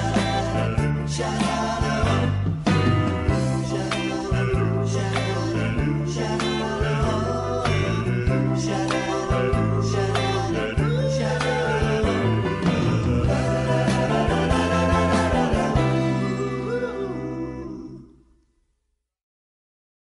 shut up.